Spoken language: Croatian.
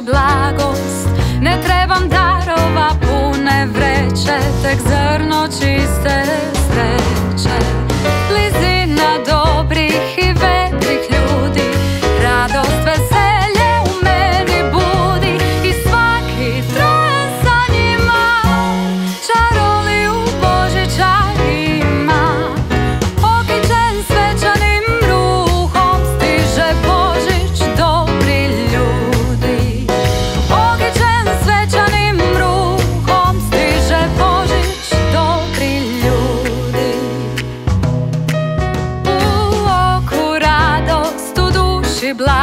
blagost. Ne trebam darova pune vreće Tek zrno čiste. driblar.